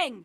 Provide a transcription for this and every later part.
Reloading!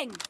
Reloading!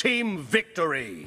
team victory.